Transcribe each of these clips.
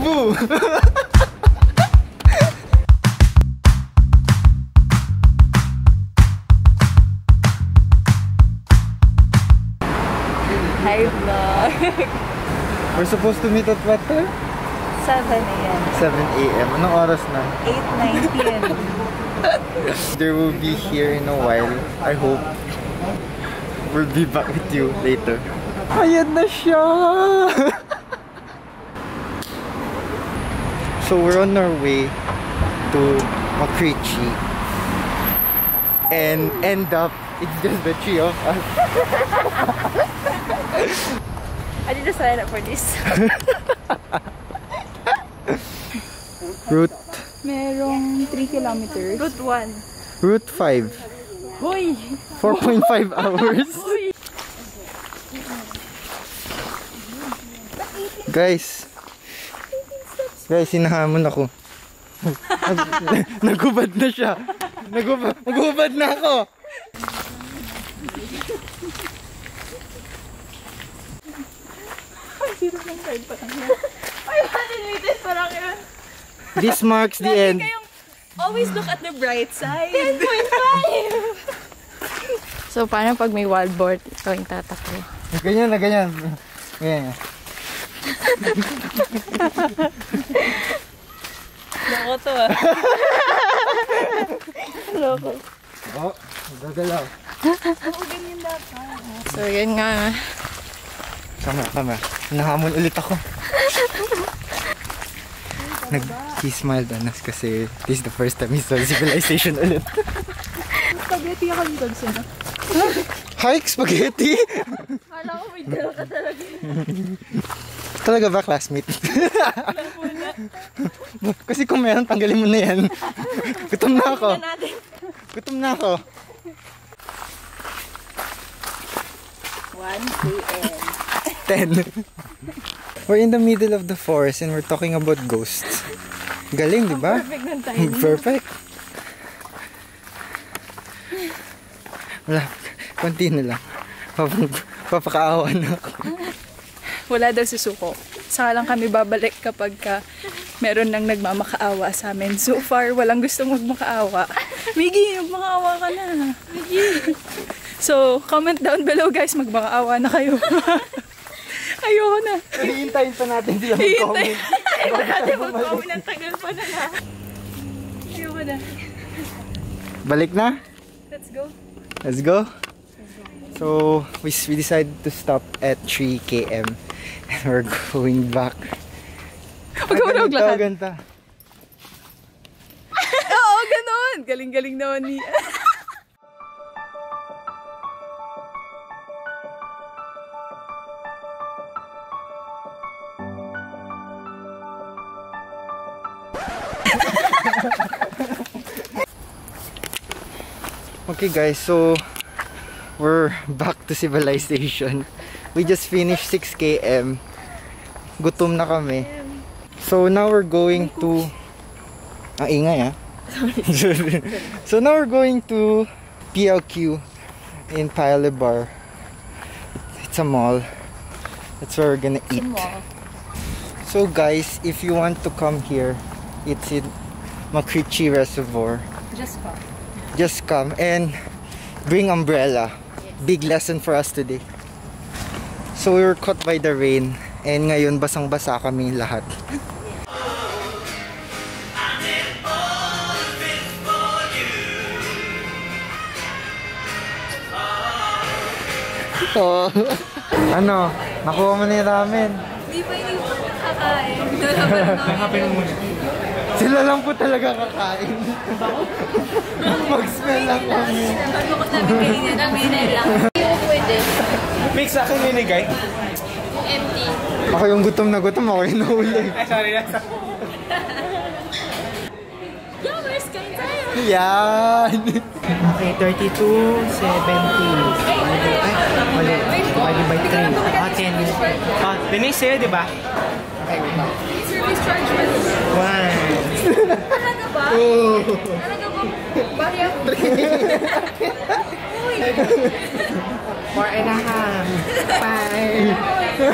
Boo! Hi vlog. We're supposed to meet at what time? 7 a.m. 7 a.m. Anong oras na? 8.19. There will be here in a while. I hope. We'll be back with you later. Ayan na siya! so we're on our way to Makrichi. And end up, it's just the three of us. I didn't sign up for this. Route, Merong 3 kilometers. Route 1. Route 5. Hoy! 4.5 hours. Guys. Guys, hinahamon ako. Nag- Nagubad na siya. Nagubad, nagubad na ako. Ay, 100 meters pa lang yun. This marks the end. always look at the bright side. 10.5! so, paano pag may wildboard, ikaw yung tatakbo? Ganyan na, ganyan. Ganyan. Loko to ah. Loko. Oh, gagalaw. So, yun nga. Tama, tama. Hinahamon ulit ako. Nag he smiled on us kasi this is the first time he saw civilization ulit. Spaghetti ako dito gusto na. Hike spaghetti! Kala ko may dala ka talaga. Talaga ba, classmate? Kasi kung meron, tanggalin mo na yan. Gutom na ako. Gutom na ako. 1 p.m. 10. We're in the middle of the forest and we're talking about ghosts. Galing, di ba? Perfect ng timing. Perfect. Wala. Konti na lang. Pap- Papakaawa na ako. Wala daw susuko. Saka lang kami babalik kapag ka meron nang nagmamakaawa sa amin. So far, walang gustong magmakaawa. Miggy, magmakaawa ka na. Miggy. So, comment down below guys, magmakaawa na kayo. Ayoko na. Hihintayin pa natin sila mag-comment. Ayoko natin mag-comment ang tagal pa na na. Ayoko na. Balik na? Let's go. Let's go. So, we, we decided to stop at 3 km and we're going back. Huwag ka muna ganito, maglakad. ganito. Oo, ganun. Galing-galing naman ni... Okay guys, so we're back to civilization. We just finished 6 km. Gutom na kami. So now we're going to... Ang ingay ah. so now we're going to PLQ in Palabar. It's a mall. That's where we're gonna eat. So guys, if you want to come here, it's in Makrichi Reservoir. Just come. Just come and bring umbrella. Big lesson for us today. So we were caught by the rain and ngayon basang-basa kami lahat. Oh. ano? Nakuha mo na yung ramen. Di ba hindi po kakain? Sila lang po talaga kakain. Mag-smell lang kami. Ano ko namin kainin namin lang. Pwede. Mix sa akin binigay. Empty. Ako yung gutom na gutom, ako yung nahuli. Ay, sorry na. Yo, where's kain tayo? Yan! Okay, 32, 70. Ay, mali. Divided by 3. Ah, 10 minutes. Ah, binis sa'yo, di ba? Service charge ba? One. Talaga ba? Oh. Talaga ba? Bakit? Four and a half. Five.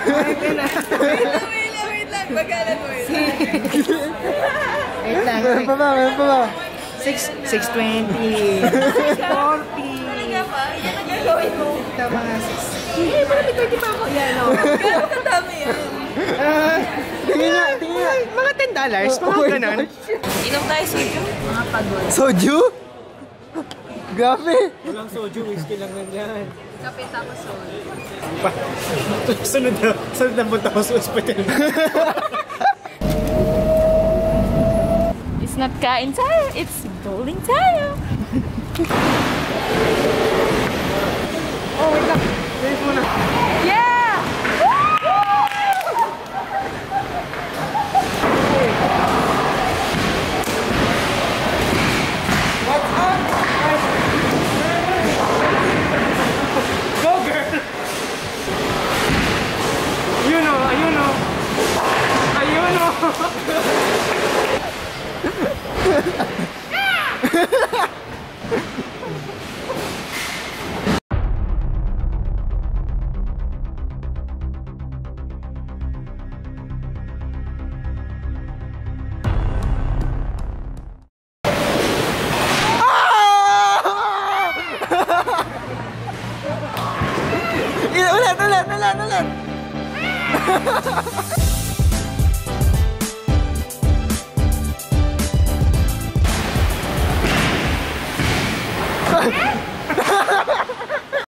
Five and a half. Wait lang, wait lang. Magkala mo yun. Wait lang. Meron pa ba? Meron pa ba? 6, 620. 40. Talaga pa? Yan ang gagawin mo. Ito mga 6. Eh, marami 20 pa ako. Yan, o. Gano'ng kadami yan? Tingin nga, tingin nga. Mga 10 dollars. Mga ganun. Inom tayo soju. Mga pagod. Soju? Grabe. Walang soju, whiskey lang nandiyan. Kape tapos soju. sunod na, sunod na punta ko sa hospital. It's not kain tayo. It's bowling tayo. ま せ